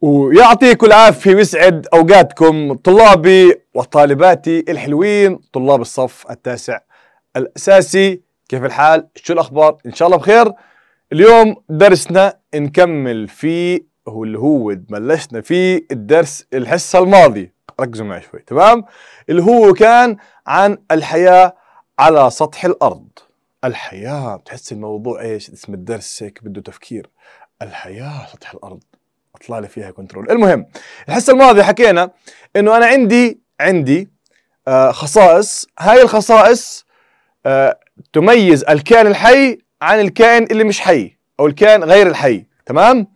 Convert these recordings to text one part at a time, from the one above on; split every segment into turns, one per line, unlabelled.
ويعطيكم العافية ويسعد أوقاتكم طلابي وطالباتي الحلوين طلاب الصف التاسع الأساسي كيف الحال؟ شو الأخبار؟ إن شاء الله بخير اليوم درسنا نكمل فيه هو اللي هو بلشنا فيه الدرس الحصة الماضي ركزوا معي شوي تمام؟ اللي هو كان عن الحياة على سطح الأرض الحياة بتحس الموضوع إيش؟ اسم الدرس هيك بده تفكير. الحياة سطح الأرض أطلع لي فيها كنترول المهم الحصة الماضية حكينا إنه أنا عندي عندي آه خصائص. هاي الخصائص آه تميز الكائن الحي عن الكائن اللي مش حي أو الكائن غير الحي. تمام؟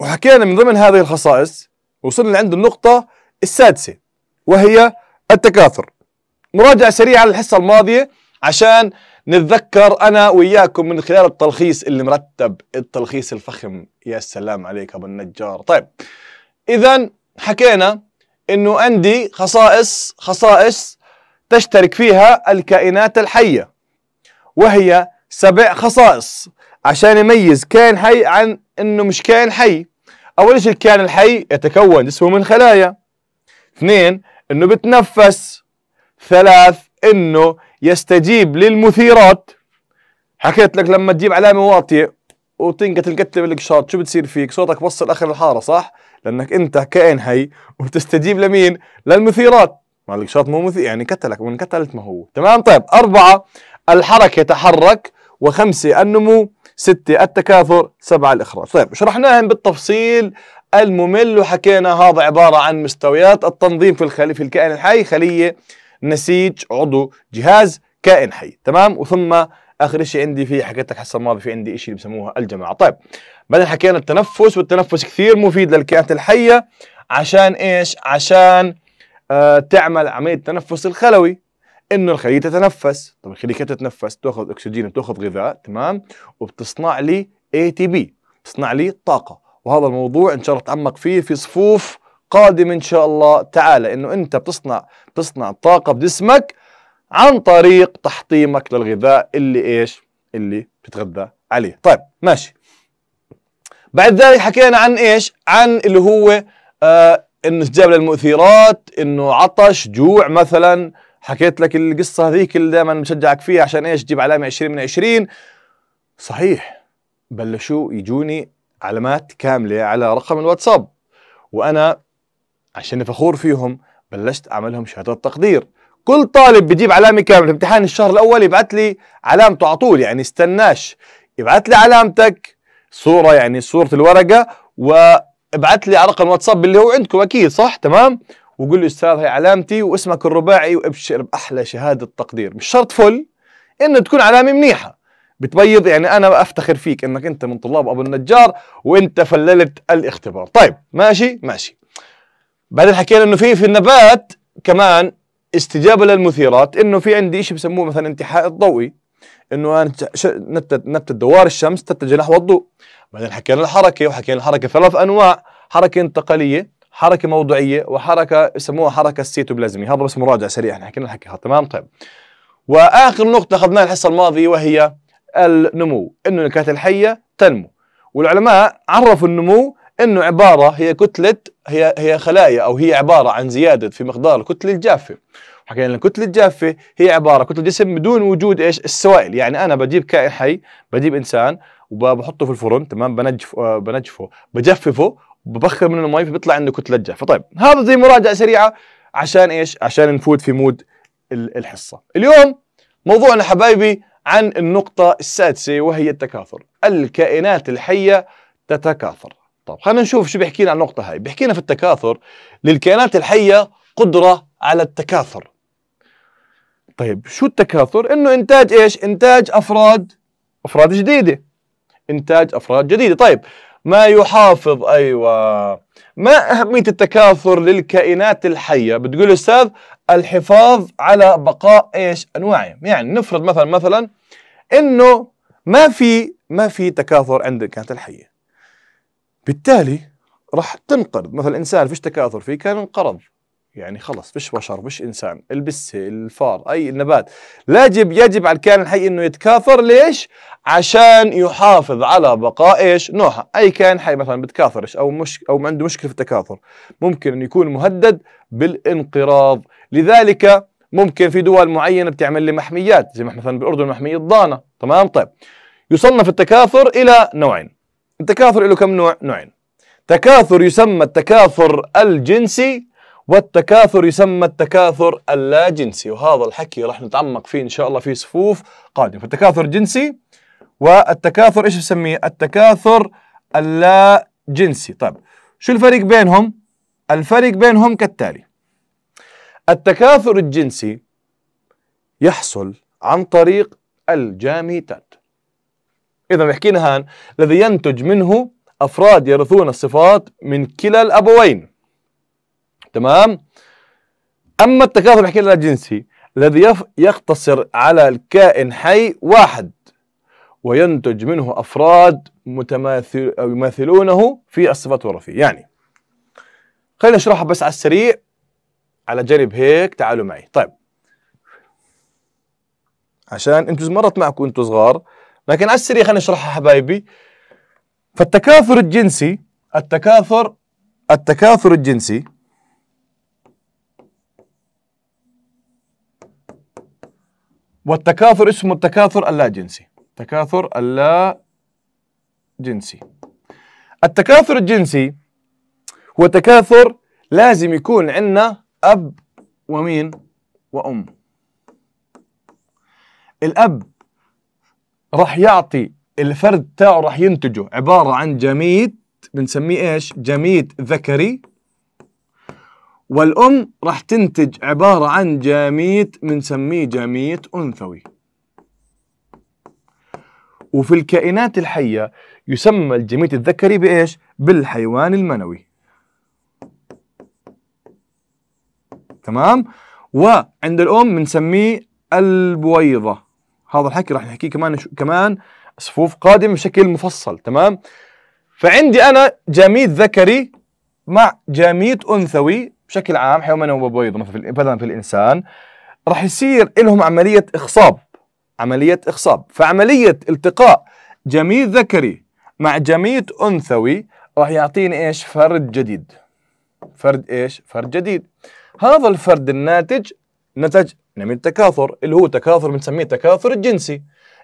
وحكينا من ضمن هذه الخصائص وصلنا لعند النقطة السادسة وهي التكاثر. مراجعة سريعة للحصة الماضية. عشان نتذكر أنا وياكم من خلال التلخيص اللي مرتب التلخيص الفخم. يا سلام عليك أبو النجار. طيب اذا حكينا إنه عندي خصائص خصائص تشترك فيها الكائنات الحية وهي سبع خصائص عشان يميز كائن حي عن إنه مش كائن حي. أول شيء الكائن الحي يتكون جسمه من خلايا. اثنين إنه بتنفس. ثلاث إنه يستجيب للمثيرات. حكيت لك لما تجيب علامة واطية وتنقتل القتله بالقشاط شو بتصير فيك؟ صوتك وصل آخر الحارة صح؟ لأنك أنت كائن حي وبتستجيب لمين؟ للمثيرات. ما القشاط مو مثير يعني قتلك من قتلت ما هو. تمام؟ طيب أربعة الحركة يتحرك وخمسة النمو ستة التكاثر سبعة الإخراج. طيب شرحناهم بالتفصيل الممل وحكينا هذا عبارة عن مستويات التنظيم في الخلية في الكائن الحي خلية نسيج عضو جهاز كائن حي. تمام؟ وثم آخر شيء عندي في حكيت لك حصة الماضي في عندي شيء بسموها الجماعة. طيب بعدين حكينا التنفس والتنفس كثير مفيد للكائنات الحية. عشان إيش؟ عشان آه تعمل عملية التنفس الخلوي. إنه الخلية تتنفس. طب الخلية كيف تتنفس؟ تأخذ أكسجين وتأخذ غذاء تمام؟ وبتصنع لي اي تي بي بتصنع لي طاقة. وهذا الموضوع إن شاء الله اتعمق فيه في صفوف قادم إن شاء الله تعالى. إنه أنت بتصنع بتصنع طاقة بجسمك عن طريق تحطيمك للغذاء اللي إيش؟ اللي بتتغذى عليه. طيب ماشي. بعد ذلك حكينا عن إيش؟ عن اللي هو آه إنه استجابه للمؤثرات إنه عطش جوع مثلا. حكيت لك القصة هذيك اللي دائما بشجعك فيها عشان إيش؟ تجيب علامة 20 من 20 صحيح بلشوا يجوني علامات كاملة على رقم الواتساب. وأنا عشان فخور فيهم بلشت اعملهم شهادات تقدير كل طالب بجيب علامة كاملة. امتحان الشهر الأول يبعث لي علامته على طول يعني استناش. يبعث لي علامتك صورة يعني صورة الورقة وابعث لي على رقم الواتساب اللي هو عندكم أكيد صح؟ تمام؟ وقول لي أستاذ هي علامتي واسمك الرباعي وأبشر بأحلى شهادة تقدير مش شرط فل إنه تكون علامة منيحة. بتبيض يعني أنا افتخر فيك إنك أنت من طلاب أبو النجار وأنت فللت الاختبار. طيب ماشي؟ ماشي. بعدين حكينا إنه في في النبات كمان استجابة للمثيرات إنه في عندي شيء بسموه مثلا انتحاء الضوئي إنه أنا نبته نبتة دوار الشمس تتجه نحو الضوء. بعدين حكينا الحركة وحكينا الحركة ثلاث أنواع حركة انتقالية حركة موضوعية وحركة يسموها حركة السيتوبلازمي. هذا بس مراجعة سريعة إحنا حكينا الحكي هذا تمام؟ طيب. وآخر نقطة أخذناها الحصة الماضية وهي النمو إنه الكائنات الحية تنمو. والعلماء عرفوا النمو إنه عبارة هي كتلة هي هي خلايا أو هي عبارة عن زيادة في مقدار الكتله الجافة. حكينا الكتله الجافة هي عبارة كتله جسم بدون وجود إيش؟ السوائل. يعني أنا بجيب كائن حي بجيب إنسان وبحطه في الفرن تمام؟ بنجف بنجفه بجففه وببخر منه المي فبيطلع عنده كتله جافه طيب هذا زي مراجعة سريعة عشان إيش؟ عشان نفوت في مود الحصة. اليوم موضوعنا حبايبي عن النقطة السادسة وهي التكاثر. الكائنات الحية تتكاثر. طب خلينا نشوف شو بيحكينا عن النقطة هاي. بيحكينا في التكاثر للكائنات الحية قدرة على التكاثر. طيب شو التكاثر؟ إنه إنتاج إيش؟ إنتاج أفراد أفراد جديدة. إنتاج أفراد جديدة. طيب ما يحافظ أيوه ما أهمية التكاثر للكائنات الحية؟ بتقول أستاذ الحفاظ على بقاء إيش؟ أنواعهم. يعني نفرض مثلا مثلا إنه ما في ما في تكاثر عند الكائنات الحية. بالتالي راح تنقرض. مثلا إنسان فيش تكاثر فيه كان انقرض. يعني خلص مش بشر مش إنسان. البسه الفار أي نبات يجب يجب على الكائن الحي إنه يتكاثر. ليش؟ عشان يحافظ على بقاء إيش؟ نوعها. أي كائن حي مثلا بتكاثرش أو مش أو عنده مشكلة في التكاثر. ممكن إنه يكون مهدد بالانقراض. لذلك ممكن في دول معينة بتعمل لي محميات زي مثلا بالأردن محمية ضانا تمام؟ طيب. يصنف التكاثر إلى نوعين. التكاثر له كم نوع؟ نوعين. تكاثر يسمى التكاثر الجنسي والتكاثر يسمى التكاثر اللا جنسي وهذا الحكي راح نتعمق فيه إن شاء الله في صفوف قادمة. فالتكاثر الجنسي والتكاثر إيش بسميه؟ التكاثر اللا جنسي طيب شو الفرق بينهم؟ الفرق بينهم كالتالي. التكاثر الجنسي يحصل عن طريق الجاميتات. إذا بحكينا هان الذي ينتج منه أفراد يرثون الصفات من كلا الأبوين. تمام؟ أما التكاثر بحكي لنا الجنسي الذي يقتصر على الكائن حي واحد وينتج منه أفراد متماثل أو يماثلونه في الصفات الوراثية. يعني خلينا نشرحها بس على السريع على جنب هيك تعالوا معي. طيب. عشان أنتم مرت معكم أنتم صغار لكن على السريع خلينا نشرحها حبايبي. فالتكاثر الجنسي التكاثر التكاثر الجنسي والتكاثر اسمه التكاثر اللا جنسي تكاثر اللا جنسي التكاثر الجنسي هو تكاثر لازم يكون عندنا أب ومين وأم. الأب راح يعطي الفرد تاعه راح ينتجه. عبارة عن جميد بنسميه إيش؟ جميد ذكري. والأم راح تنتج عبارة عن جميد بنسميه جميد أنثوي. وفي الكائنات الحية يسمى الجميد الذكري بإيش؟ بالحيوان المنوي. تمام؟ وعند الأم بنسميه البويضة. هذا الحكي راح نحكيه كمان كمان صفوف قادمة بشكل مفصل تمام؟ فعندي أنا جميد ذكري مع جميد أنثوي بشكل عام حيوان وبويضة مثلا في الإنسان راح يصير لهم عملية إخصاب عملية إخصاب. فعملية التقاء جميد ذكري مع جميد أنثوي راح يعطيني إيش؟ فرد جديد. فرد إيش؟ فرد جديد. هذا الفرد الناتج نتج من التكاثر اللي هو تكاثر بنسميه التكاثر الجنسي.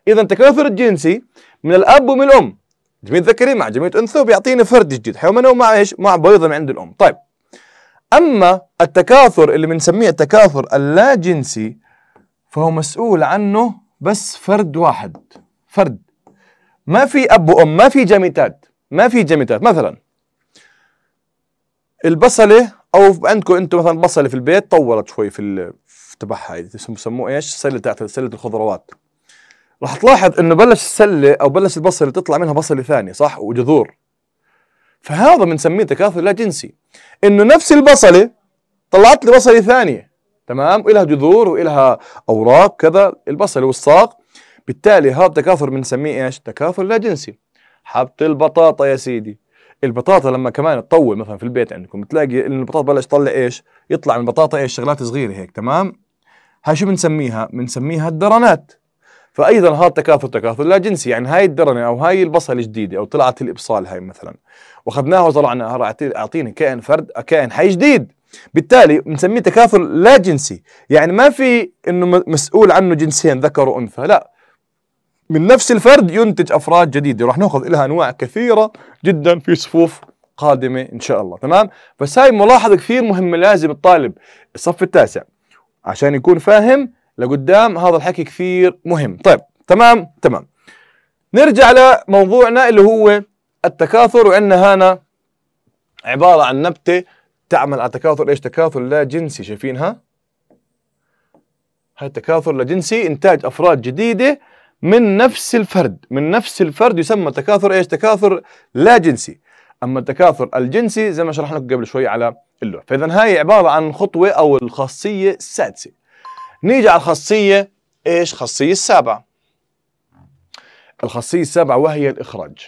إذا التكاثر الجنسي من الأب ومن الأم. جميد ذكري مع جميد أنثى بيعطيني فرد جديد. حيوان مع إيش مع بيضة من عند الأم. طيب. أما التكاثر اللي بنسميه التكاثر اللا جنسي فهو مسؤول عنه بس فرد واحد. فرد. ما في أب وأم ما في جميتات ما في جميتات مثلا البصلة أو عندكم أنتم مثلا بصلة في البيت طولت شوي في تبعها يسموه إيش؟ السلة تاعت سلة الخضروات. راح تلاحظ إنه بلش السلة أو بلش البصلة تطلع منها بصلة ثانية صح؟ وجذور. فهذا بنسميه تكاثر لا جنسي. إنه نفس البصلة طلعت لي بصلة ثانية تمام؟ وإلها جذور وإلها أوراق كذا البصلة والساق بالتالي هذا التكاثر بنسميه إيش؟ تكاثر لا جنسي. حبة البطاطا يا سيدي. البطاطا لما كمان تطول مثلا في البيت عندكم بتلاقي إن البطاطا بلش تطلع إيش؟ يطلع من البطاطا إيش؟ شغلات صغيرة هيك تمام؟ هاي شو بنسميها؟ بنسميها الدرنات. فايضا هذا التكاثر تكاثر لا جنسي يعني هاي الدرنة أو هاي البصله الجديدة أو طلعت الإبصال هاي مثلا. وأخذناها وزرعناها أعطيني كائن فرد كائن حي جديد. بالتالي بنسميه تكاثر لا جنسي. يعني ما في إنه مسؤول عنه جنسين ذكر وأنثى لا. من نفس الفرد ينتج أفراد جديدة. راح نأخذ لها أنواع كثيرة جدا في صفوف قادمة إن شاء الله. تمام؟ بس هاي ملاحظة كثير مهمة لازم الطالب الصف التاسع عشان يكون فاهم لقدام هذا الحكي كثير مهم. طيب تمام؟ تمام. نرجع لموضوعنا اللي هو التكاثر وعندنا هنا عبارة عن نبتة تعمل على تكاثر. إيش تكاثر؟ لا جنسي. شايفينها؟ هاي التكاثر لا جنسي إنتاج أفراد جديدة من نفس الفرد من نفس الفرد يسمى تكاثر إيش؟ تكاثر لا جنسي. أما التكاثر الجنسي زي ما شرحنا لكم قبل شوي على اللوح فإذا هاي عبارة عن خطوة أو الخاصية السادسة. نيجي على الخاصية إيش؟ خاصية السابعة. الخاصية السابعة وهي الإخراج.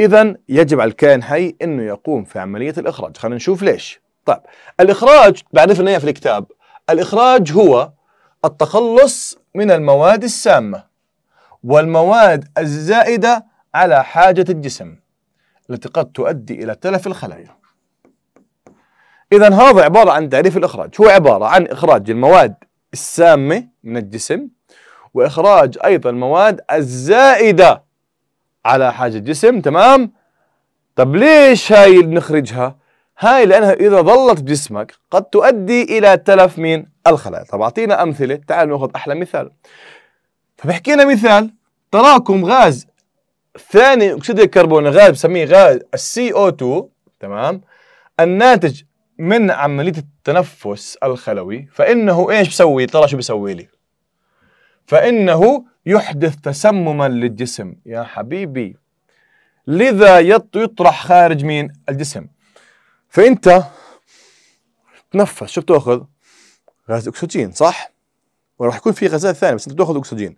إذا يجب على الكائن حي أنه يقوم في عملية الإخراج. خلينا نشوف ليش. طيب الإخراج بعرف اياها في الكتاب الإخراج هو التخلص من المواد السامة. والمواد الزائدة على حاجة الجسم التي قد تؤدي إلى تلف الخلايا. اذا هذا عبارة عن تعريف الإخراج. هو عبارة عن إخراج المواد السامة من الجسم وإخراج أيضا المواد الزائدة على حاجة الجسم تمام؟ طب ليش هاي نخرجها؟ هاي لأنها إذا ظلت بجسمك قد تؤدي إلى تلف من الخلايا. طب أعطينا أمثلة تعال نأخذ أحلى مثال. فبحكي لنا مثال. تراكم غاز ثاني أكسيد الكربون غاز بسميه غاز السي أو 2 تمام؟ الناتج من عملية التنفس الخلوي فإنه إيش بسوي ترى شو بسوي لي؟ فإنه يحدث تسمما للجسم يا حبيبي. لذا يطرح خارج مين؟ الجسم. فأنت تنفس شو بتأخذ؟ غاز أكسجين صح؟ وراح يكون في غازات ثانية بس أنت بتأخذ أكسجين.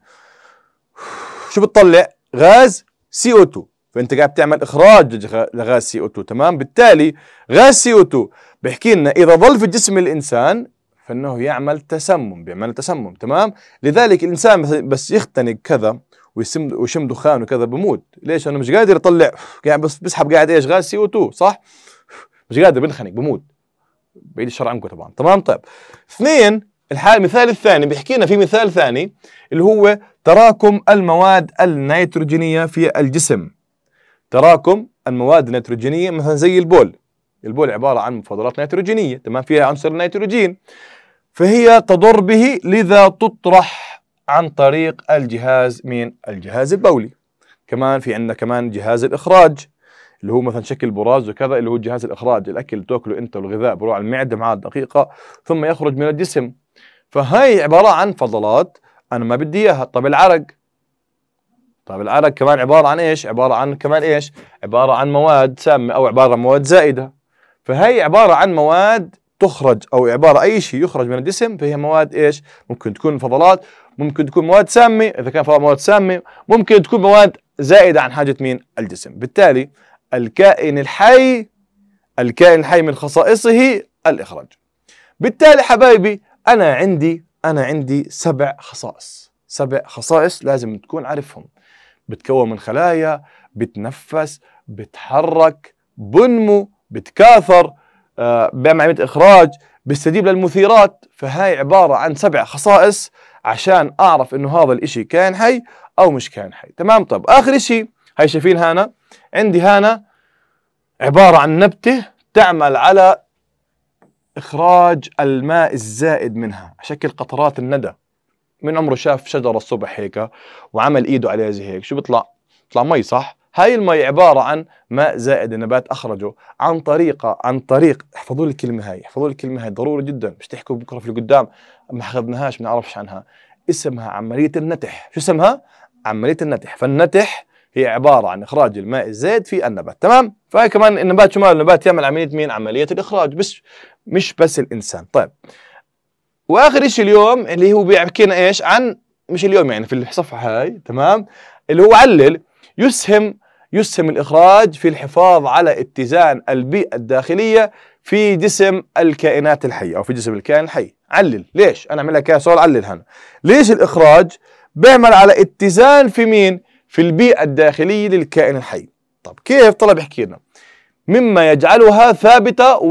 شو بتطلع؟ غاز CO 2 فأنت قاعد تعمل إخراج لغاز CO 2 تمام؟ بالتالي غاز CO 2 بيحكي لنا إذا ظل في جسم الإنسان فإنه يعمل تسمم بيعمل تسمم تمام؟ لذلك الإنسان بس يختنق كذا ويسم ويشم دخان وكذا بموت. ليش؟ أنا مش قادر اطلع قاعد بس بسحب قاعد إيش؟ غاز CO2 صح؟ مش قادر بنخنق بموت. بعيد الشر عنكم طبعا تمام؟ طيب. اثنين المثال الثاني بيحكي لنا في مثال ثاني اللي هو تراكم المواد النيتروجينية في الجسم. تراكم المواد النيتروجينية مثلا زي البول. البول عبارة عن مفضلات نيتروجينية تمام؟ فيها عنصر النيتروجين. فهي تضر به لذا تطرح عن طريق الجهاز من الجهاز البولي. كمان في عندنا كمان جهاز الإخراج اللي هو مثلا شكل براز وكذا اللي هو جهاز الإخراج الأكل تاكله انت والغذاء بروح على المعدة مع دقيقة ثم يخرج من الجسم. فهي عبارة عن فضلات أنا ما بدي إياها. طب العرق؟ طيب العرق كمان عبارة عن إيش؟ عبارة عن كمان إيش؟ عبارة عن مواد سامة أو عبارة عن مواد زائدة. فهي عبارة عن مواد تخرج أو عبارة أي شيء يخرج من الجسم فهي مواد إيش؟ ممكن تكون فضلات ممكن تكون مواد سامة. إذا كان مواد سامة ممكن تكون مواد زائدة عن حاجة مين الجسم. بالتالي الكائن الحي الكائن الحي من خصائصه الإخراج. بالتالي حبايبي أنا عندي أنا عندي سبع خصائص. سبع خصائص لازم تكون عارفهم. بتكون من خلايا بتنفس بتحرك بنمو بتكاثر آه بيعمل عملية إخراج بيستجيب للمثيرات. فهاي عبارة عن سبع خصائص عشان أعرف إنه هذا الإشي كائن حي أو مش كائن حي. تمام؟ طب آخر شيء هاي شايفين هنا؟ عندي هنا عبارة عن نبتة تعمل على إخراج الماء الزائد منها شكل قطرات الندى. من عمره شاف شجرة الصبح هيك وعمل إيده عليها زي هيك شو بيطلع؟ بيطلع مي صح؟ هاي المي عبارة عن ماء زائد النبات أخرجه عن طريقه عن طريق. احفظوا لي الكلمة هاي احفظوا لي الكلمة هاي ضروري جدا. مش تحكوا بكرة في القدام ما اخذناهاش ما نعرفش عنها. اسمها عملية النتح. شو اسمها؟ عملية النتح. فالنتح هي عبارة عن إخراج الماء الزائد في النبات تمام؟ فهي كمان النبات شو النبات؟ يعمل عملية مين؟ عملية الإخراج. بس مش بس الإنسان. طيب. وآخر شيء اليوم اللي هو بيحكينا إيش؟ عن مش اليوم يعني في الصفحة هاي تمام؟ اللي هو علل يسهم يسهم الإخراج في الحفاظ على اتزان البيئة الداخلية في جسم الكائنات الحية أو في جسم الكائن الحي. علل. ليش؟ أنا أعمل لك سؤال علل هنا. ليش الإخراج بيعمل على اتزان في مين؟ في البيئة الداخلية للكائن الحي. طب كيف طلب يحكي لنا؟ مما يجعلها ثابتة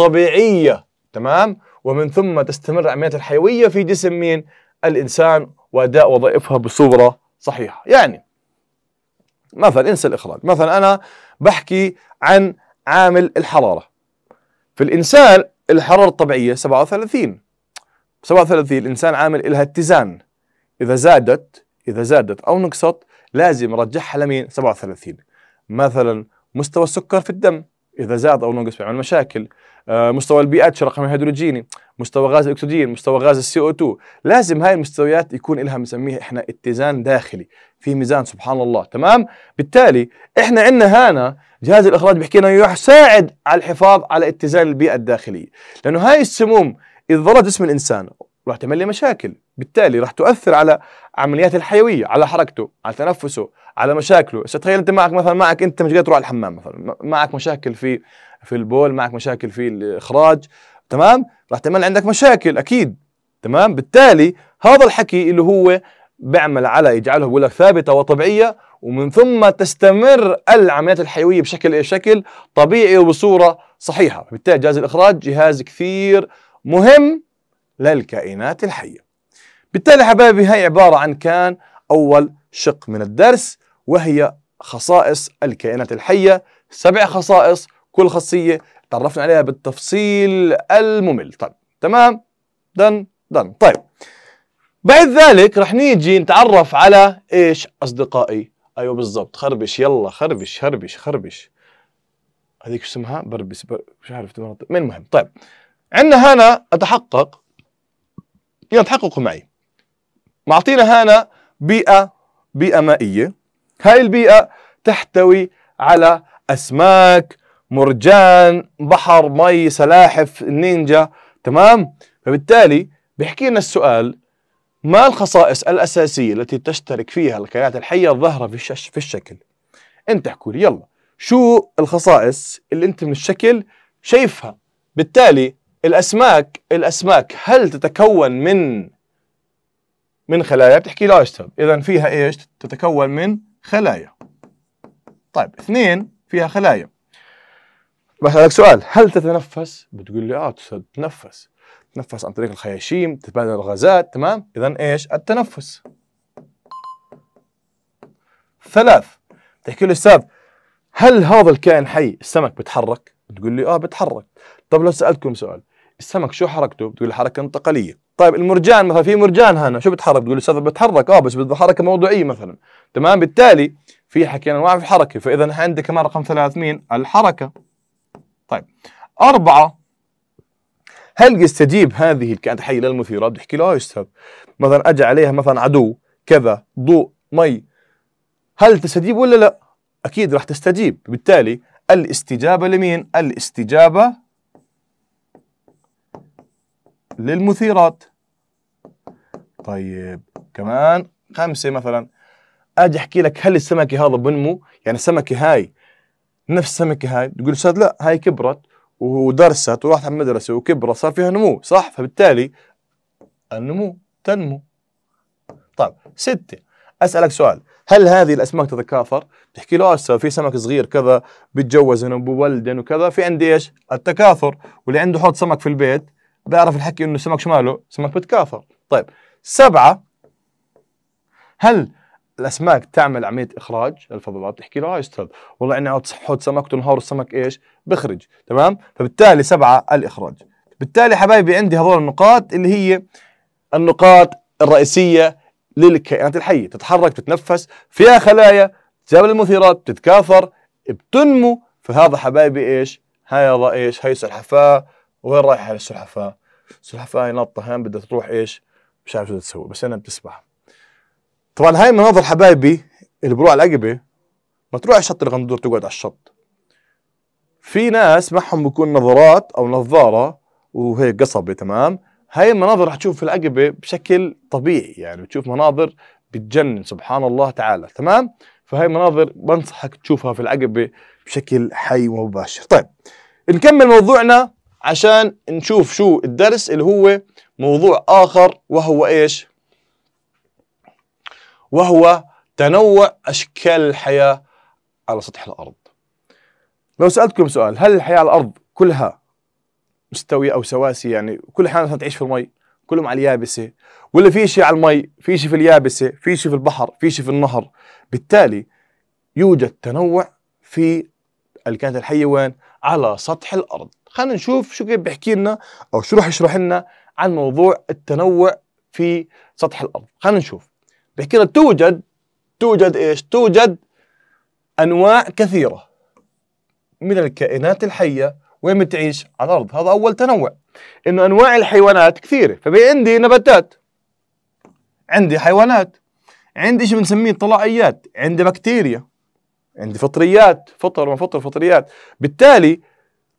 وطبيعيه تمام؟ ومن ثم تستمر العمليات الحيوية في جسم مين؟ الإنسان وأداء وظائفها بصورة صحيحة. يعني مثلا إنسى الإخراج. مثلا أنا بحكي عن عامل الحرارة. في الإنسان الحرارة الطبيعية 37 37 الإنسان عامل لها اتزان. إذا زادت إذا زادت أو نقصت لازم نرجعها لمين؟ 37 مثلا مستوى السكر في الدم. إذا زاد أو نقص بيعمل مشاكل. آه، مستوى البي اتش رقم الهيدروجيني مستوى غاز الأكسجين مستوى غاز ال CO2 لازم هاي المستويات يكون لها بنسميها إحنا اتزان داخلي في ميزان سبحان الله. تمام؟ بالتالي إحنا عندنا هنا جهاز الإخراج بيحكي لنا يساعد على الحفاظ على اتزان البيئة الداخلية. لأنه هاي السموم إذا ظلت جسم الإنسان راح تعمل لي مشاكل. بالتالي راح تؤثر على عمليات الحيوية على حركته على تنفسه على مشاكله. تخيل أنت معك مثلا معك أنت مش قادر تروح الحمام مثلا معك مشاكل في في البول معك مشاكل في الإخراج تمام؟ راح تعمل عندك مشاكل أكيد تمام؟ بالتالي هذا الحكي اللي هو بيعمل على يجعله بقول لك ثابتة وطبيعية ومن ثم تستمر العمليات الحيوية بشكل شكل طبيعي وبصورة صحيحة. بالتالي جهاز الإخراج جهاز كثير مهم للكائنات الحية. بالتالي حبايبي هي عبارة عن كان أول شق من الدرس وهي خصائص الكائنات الحية. سبع خصائص كل خاصية تعرفنا عليها بالتفصيل الممل. طيب تمام؟ دن دن. طيب بعد ذلك رح نيجي نتعرف على إيش أصدقائي. أيوه بالضبط خربش. يلا خربش خربش خربش. هذيك شو اسمها؟ بربس بر... مش عارف المهم؟ طيب عندنا هنا أتحقق يلا تحققوا معي. معطينا هنا بيئة بيئة مائية. هاي البيئة تحتوي على أسماك مرجان بحر مي سلاحف نينجا تمام؟ فبالتالي بيحكي لنا السؤال ما الخصائص الأساسية التي تشترك فيها الكائنات الحية الظاهرة في, في الشكل؟ انت احكوا لي يلا. شو الخصائص اللي انت من الشكل شايفها؟ بالتالي الأسماك الأسماك هل تتكون من من خلايا؟ بتحكي لا أستاذ اذا فيها إيش؟ تتكون من خلايا. طيب اثنين فيها خلايا. بسألك سؤال هل تتنفس؟ بتقول لي آه تتنفس. تتنفس عن طريق الخياشيم تتبادل الغازات تمام؟ اذا إيش؟ التنفس. ثلاث تحكي لي أستاذ هل هذا الكائن حي؟ السمك بتحرك؟ بتقول لي آه بتحرك. طب لو سألتكم سؤال السمك شو حركته؟ بتقول حركة انتقالية. طيب المرجان مثلا في مرجان هنا شو بتحرك؟ بتقول أستاذ بتحرك. آه بس بده حركة موضوعية مثلا. تمام؟ بالتالي في حكي أنواع في الحركه فإذا عندي كمان رقم ثلاث مين الحركة. طيب أربعة. هل يستجيب هذه الكائنات الحية للمثيرات؟ بحكي له آه يا أستاذ مثلا اجى عليها مثلا عدو كذا ضوء مي. هل تستجيب ولا لا؟ أكيد راح تستجيب. بالتالي الاستجابة لمين؟ الاستجابة للمثيرات طيب كمان خمسة مثلا آجي أحكي لك هل السمكة هذا بنمو؟ يعني السمكة هاي نفس السمكة هاي تقول أستاذ لا هاي كبرت ودرست وراحت على المدرسة وكبرت صار فيها نمو صح؟ فبالتالي النمو تنمو طيب ستة أسألك سؤال هل هذه الأسماك تتكاثر؟ تحكي له هسه في سمك صغير كذا بيتجوزن وبولدن وكذا في عندي إيش؟ التكاثر واللي عنده حوض سمك في البيت بيعرف الحكي إنه السمك شو ماله؟ سمك بتكاثر. طيب سبعة هل الأسماك تعمل عملية إخراج؟ للفضلات تحكي له آه أستاذ والله عندنا حوض سمك تنهار السمك إيش؟ بخرج. تمام؟ فبالتالي سبعة الإخراج. بالتالي حبايبي عندي هذول النقاط اللي هي النقاط الرئيسية للكائنات الحية. تتحرك تتنفس فيها خلايا تجابل المثيرات بتتكاثر بتنمو. فهذا حبايبي إيش؟ هذا إيش؟ هي سلحفاه وين رايحه السلحفاة؟ السلحفاة ناطة هين بدها تروح إيش؟ مش عارف شو تسوي بس أنا بتسبح طبعا هاي المناظر حبايبي اللي بروح على العقبه ما تروح على شط الغندور تقعد على الشط. في ناس معهم بكون نظارات أو نظارة وهيك قصبة تمام؟ هاي المناظر رح تشوف في العقبه بشكل طبيعي يعني بتشوف مناظر بتجنن سبحان الله تعالى تمام؟ فهي مناظر بنصحك تشوفها في العقبه بشكل حي ومباشر. طيب نكمل موضوعنا عشان نشوف شو الدرس اللي هو موضوع آخر وهو إيش؟ وهو تنوع أشكال الحياة على سطح الأرض. لو سألتكم سؤال هل الحياة على الأرض كلها مستوية أو سواسية؟ يعني كل حيوانات تعيش في المي كلهم على اليابسة. ولا في شيء على المي في شيء في اليابسة في شيء في البحر في شيء في النهر. بالتالي يوجد تنوع في الكائنات الحية وين على سطح الأرض. خلينا نشوف شو كيف بيحكي لنا أو شو راح يشرح لنا عن موضوع التنوع في سطح الأرض. خلينا نشوف. بحكي لك توجد توجد إيش؟ توجد أنواع كثيرة من الكائنات الحية وين بتعيش؟ على الأرض، هذا أول تنوع. إنه أنواع الحيوانات كثيرة، فبي عندي نباتات. عندي حيوانات. عندي شيء بنسميه؟ طلائيات، عندي بكتيريا. عندي فطريات. فطر وفطر فطريات، بالتالي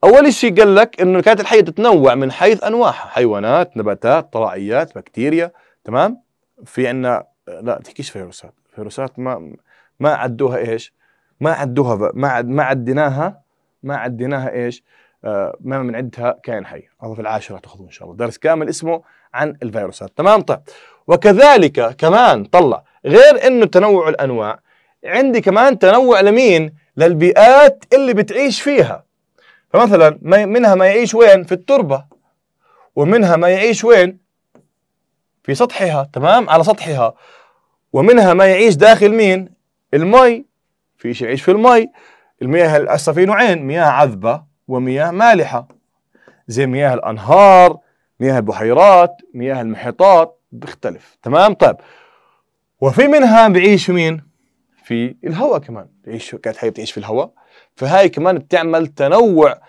أول شيء قال لك إنه الكائنات الحية تتنوع من حيث أنواعها، حيوانات، نباتات، طلائيات، بكتيريا، تمام؟ في عندنا لا تحكيش فيروسات؟ فيروسات ما ما عدوها إيش؟ ما عدوها ما عد ما عديناها ما عديناها إيش؟ آه ما بنعدها كائن حي. هذا في العاشرة تاخذوه إن شاء الله. درس كامل اسمه عن الفيروسات. تمام؟ طيب. وكذلك كمان طلع غير إنه تنوع الأنواع عندي كمان تنوع لمين؟ للبيئات اللي بتعيش فيها. فمثلا منها ما يعيش وين؟ في التربة. ومنها ما يعيش وين؟ في سطحها تمام؟ على سطحها. ومنها ما يعيش داخل مين؟ المي. في شيء يعيش في المي. المياه هسه في نوعين مياه عذبة ومياه مالحة. زي مياه الأنهار مياه البحيرات مياه المحيطات بيختلف تمام؟ طيب. وفي منها بيعيش مين؟ في الهواء كمان. بيعيش كانت حية بتعيش في الهواء. فهاي كمان بتعمل تنوع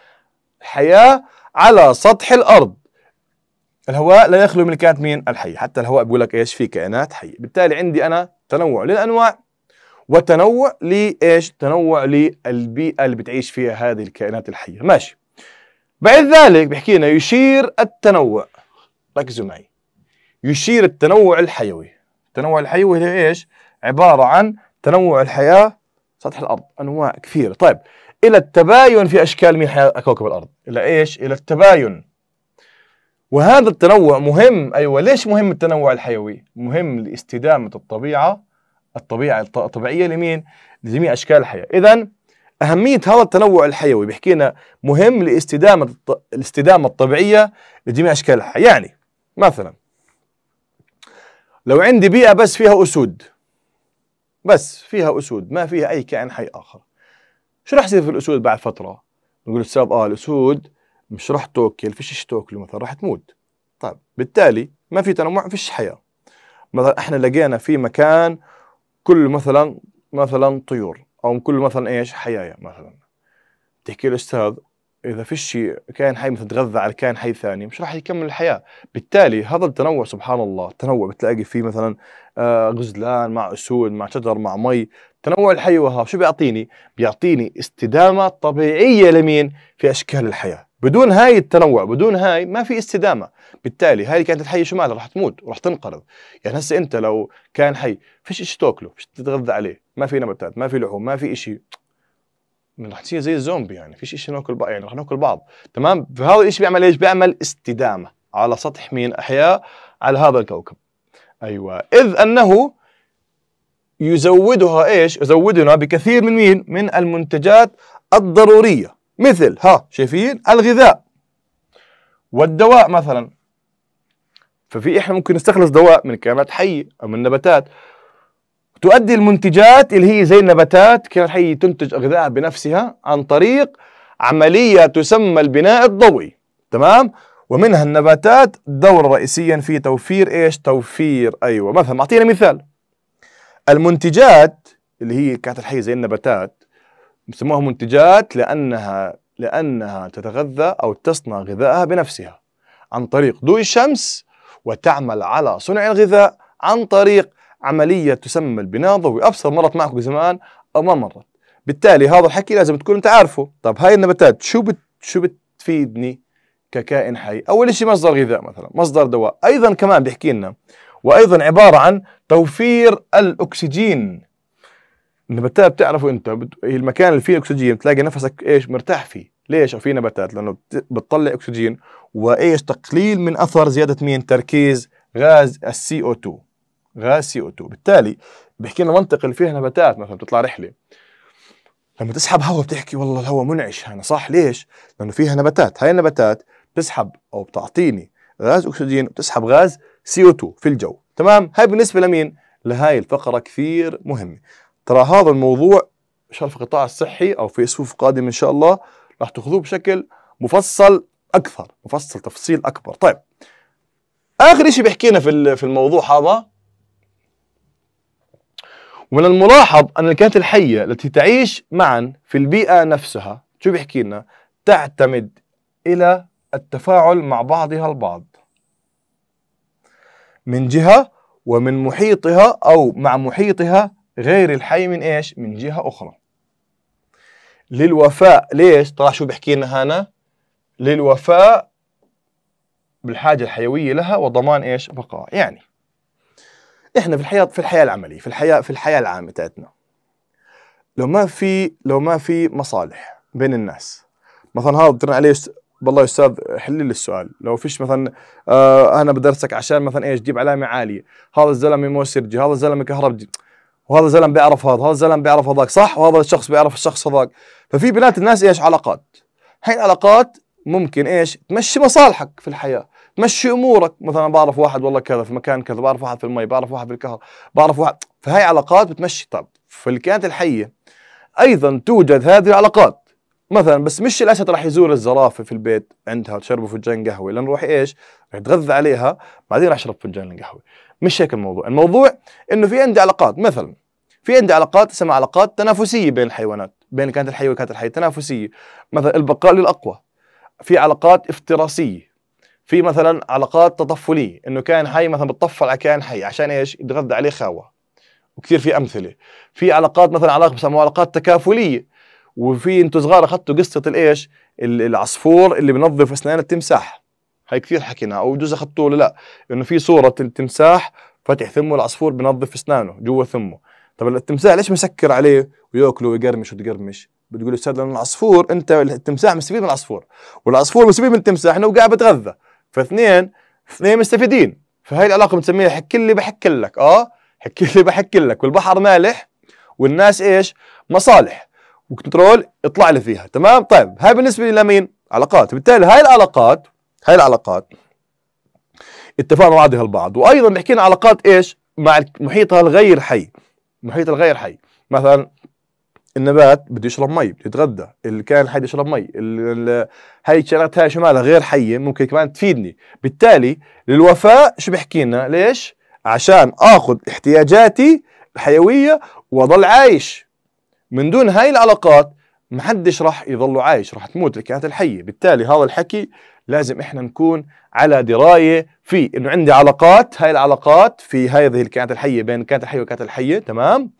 حياة على سطح الأرض. الهواء لا يخلو من كائنات مين؟ الحية حتى الهواء بيقول لك إيش؟ في كائنات حية. بالتالي عندي أنا تنوع للأنواع وتنوع لإيش؟ تنوع للبيئة اللي بتعيش فيها هذه الكائنات الحية. ماشي. بعد ذلك بيحكي لنا يشير التنوع. ركزوا معي. يشير التنوع الحيوي. التنوع الحيوي هي إيش؟ عبارة عن تنوع الحياة سطح الأرض أنواع كثيرة. طيب إلى التباين في أشكال مين حياة كوكب الأرض؟ إلى إيش؟ إلى التباين. وهذا التنوع مهم. أيوه ليش مهم التنوع الحيوي؟ مهم لاستدامة الطبيعة الطبيعة الطبيعية لمين؟ لجميع أشكال الحياة، اذا أهمية هذا التنوع الحيوي بيحكي لنا مهم لاستدامة الاستدامة الطبيعية لجميع أشكال الحياة، يعني مثلا لو عندي بيئة بس فيها أسود بس فيها أسود ما فيها أي كائن حي آخر. شو راح يصير في الأسود بعد فترة؟ نقول السبب آه الأسود مش راح توكل فيش تاكله مثلا راح تموت. طيب بالتالي ما في تنوع فيش حياة. مثلا إحنا لقينا في مكان كل مثلا مثلا طيور أو كل مثلا إيش حياة مثلا. تحكي الأستاذ إذا فيش كائن حي مثلا تغذى على كائن حي ثاني مش راح يكمل الحياة. بالتالي هذا التنوع سبحان الله تنوع بتلاقي فيه مثلا آه، غزلان مع أسود مع شجر مع مي. تنوع الحيوة شو بيعطيني؟ بيعطيني استدامة طبيعية لمين؟ في أشكال الحياة. بدون هاي التنوع بدون هاي ما في استدامة. بالتالي هاي كانت الحية شو مالها؟ راح تموت وراح تنقرض. يعني هسه أنت لو كان حي فيش شيء تأكله فيش تتغذى عليه. ما في نباتات ما في لحوم ما في شيء راح تصير زي الزومبي يعني فيش شيء ناكل بعض يعني راح ناكل بعض. تمام؟ فهذا الشيء بيعمل إيش؟ بيعمل استدامة على سطح مين؟ أحياء على هذا الكوكب. أيوه. إذ أنه يزودها إيش؟ يزودنا بكثير من مين؟ من المنتجات الضرورية. مثل ها شايفين؟ الغذاء والدواء مثلا. ففي إحنا ممكن نستخلص دواء من كائنات حية أو من نباتات. تؤدي المنتجات اللي هي زي النباتات كائنات حيه تنتج غذاء بنفسها عن طريق عملية تسمى البناء الضوئي. تمام؟ ومنها النباتات دورا رئيسيا في توفير إيش؟ توفير أيوه. مثلا أعطينا مثال. المنتجات اللي هي كانت الحيه زي النباتات بسموها منتجات لأنها لأنها تتغذى أو تصنع غذائها بنفسها عن طريق ضوء الشمس وتعمل على صنع الغذاء عن طريق عملية تسمى البناء الضوئي أبصر مرت معكم زمان أو ما مرت. بالتالي هذا الحكي لازم تكون أنت عارفه. طب هاي النباتات شو بت شو بتفيدني ككائن حي؟ أول شيء مصدر غذاء مثلا مصدر دواء. أيضا كمان بيحكي لنا وأيضا عبارة عن توفير الأكسجين. النباتات بتعرفوا أنت هي المكان اللي فيه اكسجين بتلاقي نفسك إيش؟ مرتاح فيه. ليش؟ في نباتات لأنه بتطلع أكسجين وإيش؟ تقليل من أثر زيادة مين تركيز غاز السي أو 2 غاز CO2 بالتالي بيحكي لنا منطقه اللي فيها نباتات مثلا بتطلع رحلة. لما تسحب هواء بتحكي والله الهواء منعش هنا صح ليش؟ لأنه فيها نباتات. هاي النباتات بتسحب أو بتعطيني غاز أكسجين وتسحب غاز CO2 في الجو. تمام؟ هاي بالنسبة لمين؟ لهاي الفقرة كثير مهمة. ترى هذا الموضوع شرف القطاع الصحي أو في صفوف قادم إن شاء الله راح تأخذوه بشكل مفصل أكثر مفصل تفصيل أكبر. طيب آخر شيء بيحكينا في في الموضوع هذا ومن الملاحظ أن الكائنات الحية التي تعيش معا في البيئة نفسها شو بيحكي لنا تعتمد إلى التفاعل مع بعضها البعض من جهة ومن محيطها أو مع محيطها غير الحي من إيش؟ من جهة أخرى. للوفاء ليش؟ طلع شو بيحكي لنا هنا؟ للوفاء بالحاجة الحيوية لها وضمان إيش؟ بقاء، يعني إحنا في الحياة في الحياة العملية، في الحياة في الحياة العامة تاعتنا. لو ما في لو ما في مصالح بين الناس مثلا هذا بترن عليه والله يا أستاذ حل لي السؤال. لو فيش مثلا آه أنا بدرسك عشان مثلا إيش؟ جيب علامة عالية. هذا الزلمة موسرجي هذا الزلمة كهربجي وهذا الزلمة بيعرف هذا هذا الزلمة بيعرف هذاك صح؟ وهذا الشخص بيعرف الشخص هذاك. ففي بينات الناس إيش؟ علاقات. هاي العلاقات ممكن إيش؟ تمشي مصالحك في الحياة. تمشي أمورك. مثلا بعرف واحد والله كذا في مكان كذا بعرف واحد في المي بعرف واحد في الكهرباء بعرف واحد. فهي علاقات بتمشي. طب في الكائنات الحية أيضا توجد هذه العلاقات. مثلا بس مش الاسد راح يزور الزرافة في البيت عندها تشربوا فنجان قهوة لأنه روح إيش؟ راح يتغذى عليها بعدين راح يشرب فنجان القهوه مش هيك الموضوع. الموضوع إنه في عندي علاقات. مثلا في عندي علاقات اسمها علاقات تنافسية بين الحيوانات بين الكائنات الحية والكائنات الحية تنافسية. مثلا البقاء للأقوى. في علاقات افتراسيه في مثلا علاقات تطفلية إنه كائن حي مثلا بتطفل على كائن حي عشان إيش؟ يتغذى عليه خاوة. وكثير في أمثلة. في علاقات مثلا علاقة بسموها علاقات تكافلية. وفي أنتم صغار أخذتوا قصة الايش ال- العصفور اللي بنظف أسنان التمساح. هاي كثير حكيناها. أو بجوز أخذتوه ولا لا؟ إنه في صورة التمساح فاتح ثمه العصفور بنظف أسنانه جوا ثمه. طب التمساح ليش مسكر عليه؟ ويأكله ويقرمش وتقرمش. بتقول أستاذ لأنه العصفور أنت التمساح مستفيد من العصفور. والعصفور مستفيد من التمساح إنه قاعد بتغذى. فاثنين اثنين مستفيدين. فهي العلاقة بنسميها حك لي بحكي لك. آه حكي لي بحكي لك. والبحر مالح والناس إيش؟ مصالح. وكنترول اطلع لي فيها. تمام؟ طيب هاي بالنسبة لمين؟ علاقات. بالتالي هاي العلاقات هاي العلاقات اتفقنا مع بعضها البعض. وأيضا بحكينا علاقات إيش؟ مع محيطها الغير حي. محيط الغير حي. مثلا النبات بده يشرب مي بده يتغذى الكائن بده يشرب مي. هاي الشغلات هاي شمالها غير حية ممكن كمان تفيدني. بالتالي للوفاء شو بحكي لنا؟ ليش؟ عشان آخذ احتياجاتي الحيوية وأضل عايش. من دون هاي العلاقات محدش راح يضل عايش راح تموت الكائنات الحية. بالتالي هذا الحكي لازم إحنا نكون على دراية فيه. إنه عندي علاقات هاي العلاقات في هذه الكائنات الحية بين الكائنات الحية والكائنات الحية تمام؟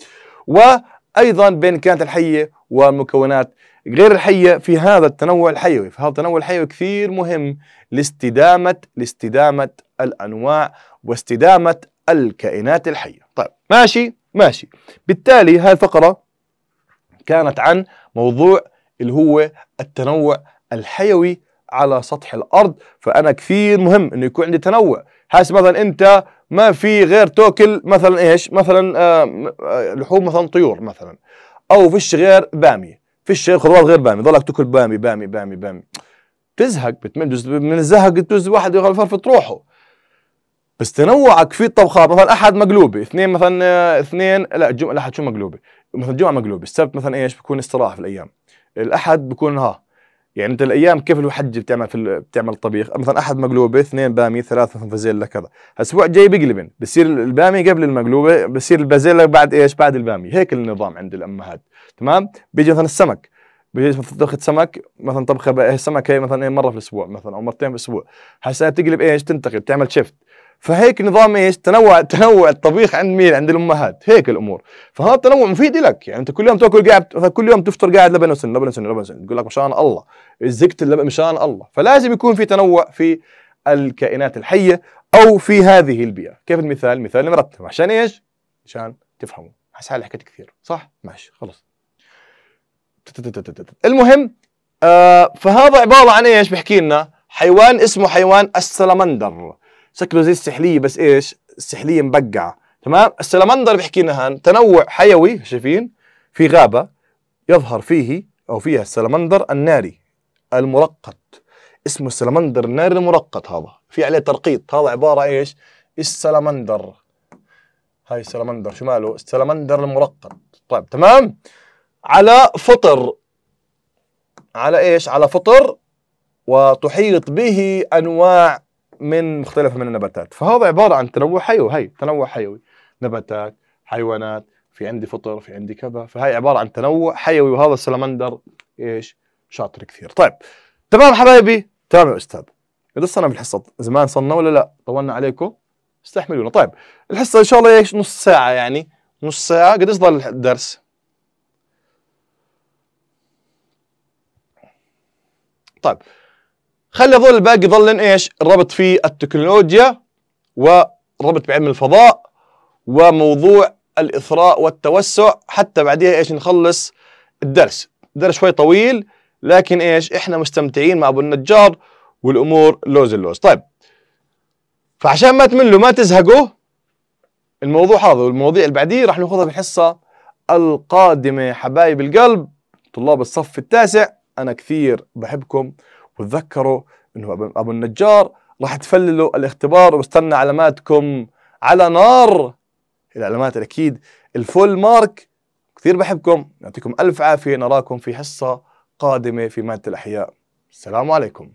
وأيضا بين الكائنات الحية والمكونات غير الحية في هذا التنوع الحيوي. فهذا التنوع الحيوي كثير مهم لاستدامه لاستدامة الأنواع واستدامة الكائنات الحية. طيب ماشي؟ ماشي. بالتالي هاي الفقرة كانت عن موضوع اللي هو التنوع الحيوي على سطح الأرض فأنا كثير مهم إنه يكون عندي تنوع. حاسس مثلا أنت ما في غير تاكل مثلا إيش؟ مثلا آه، آه، لحوم مثلا طيور مثلا. أو فيش غير بامية. فيش غير خضروات غير بامية. ضلك تأكل بامي بامي بامي بامي تزهق بتمل. من الزهق تدوز واحد يفرفط روحه بس تنوعك في الطبخات. مثلا أحد مقلوبة اثنين مثلا آه، اثنين لا الجمعة الاحد شو مقلوبة؟ مثلا الجمعة مقلوبة. السبت مثلا إيش؟ بيكون استراحة في الأيام. الأحد بيكون ها. يعني أنت الأيام كيف الحج بتعمل في بتعمل الطبيخ مثلا أحد مقلوبة اثنين بامي ثلاثة فازيلا كذا. الأسبوع الجاي بيقلبن بصير البامي قبل المقلوبة بصير البازيلا بعد إيش؟ بعد البامي هيك النظام عند الأمهات. تمام؟ بيجي مثلا السمك. بيجي طبخه سمك مثلا طبخة السمك هي مثلا إيه مرة في الأسبوع مثلا أو مرتين في الأسبوع. هسه تقلب إيش؟ تنتقل تعمل شيفت. فهيك نظام إيش؟ تنوع تنوع الطبيخ عند مين؟ عند الأمهات. هيك الأمور. فهذا التنوع مفيد لك. يعني أنت كل يوم تأكل قاعد كل يوم تفطر قاعد لبن وسن لبن وسن لبن وسن. تقول لك مشان الله. زقت اللبن مشان الله. فلازم يكون في تنوع في الكائنات الحية أو في هذه البيئة. كيف المثال؟ مثال مرتب عشان إيش؟ عشان تفهموا. حس حالي حكيت كثير. صح؟ ماشي. خلص. المهم آه فهذا عبارة عن إيش؟ بحكي لنا حيوان اسمه حيوان السلمندر شكله زي السحلية بس إيش؟ السحلية مبقعة. تمام؟ السلمندر بحكي لنا هان تنوع حيوي شايفين؟ في غابة يظهر فيه أو فيها السلمندر الناري المرقط اسمه السلمندر الناري المرقط هذا. في عليه ترقيط. هذا عبارة إيش؟ السلمندر هاي السلمندر شو ماله السلمندر المرقط طيب تمام؟ على فطر. على إيش؟ على فطر. وتحيط به أنواع من مختلفة من النباتات. فهذا عبارة عن تنوع حيوي. هي تنوع حيوي. نباتات حيوانات في عندي فطر في عندي كذا. فهي عبارة عن تنوع حيوي وهذا السلمندر إيش؟ شاطر كثير. طيب تمام حبايبي؟ تمام يا أستاذ. قد صرنا بالحصه زمان صرنا ولا لا؟ طولنا عليكم. استحملونا. طيب الحصة إن شاء الله إيش؟ نص ساعة يعني. نص ساعة. قد ضل الدرس؟ طيب خلي يظل الباقي ظل إيش؟ الربط في التكنولوجيا وربط بعلم الفضاء وموضوع الإثراء والتوسع. حتى بعديها إيش؟ نخلص الدرس. الدرس شوي طويل لكن إيش؟ إحنا مستمتعين مع أبو النجار والأمور لوز اللوز. طيب فعشان ما تملوا ما تزهقوا الموضوع هذا والمواضيع اللي بعديه راح ناخذها في الحصة القادمة. حبايب القلب طلاب الصف التاسع أنا كثير بحبكم وتذكروا إنه ابو النجار راح تفللوا الاختبار واستنى علاماتكم على نار. العلامات الأكيد. الفول مارك. كثير بحبكم. يعطيكم ألف عافية. نراكم في حصة قادمة في مادة الأحياء. السلام عليكم.